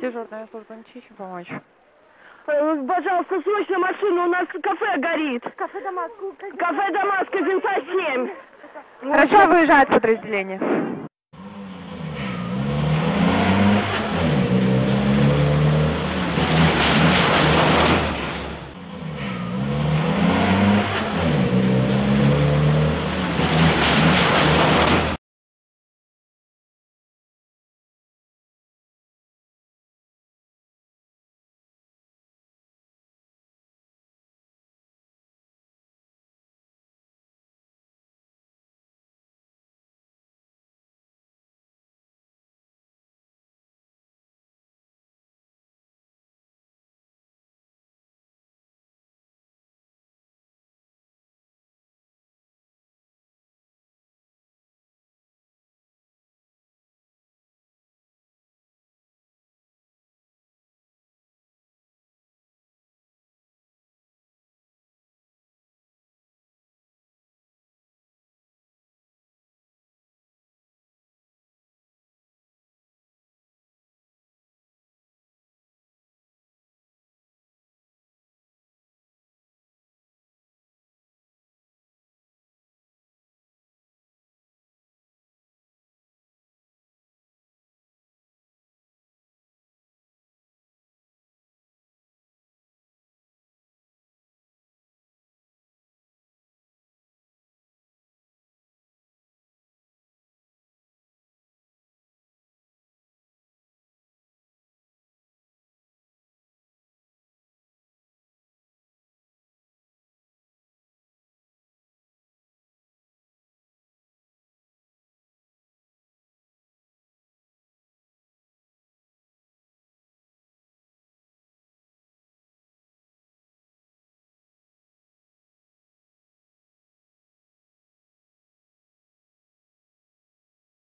Дежурная служба, ничего помочь. Э, пожалуйста, срочно машину, у нас кафе горит. Кафе Дамаск. Кафе Дамаск, Винта 7. Хорошо, выезжает подразделение.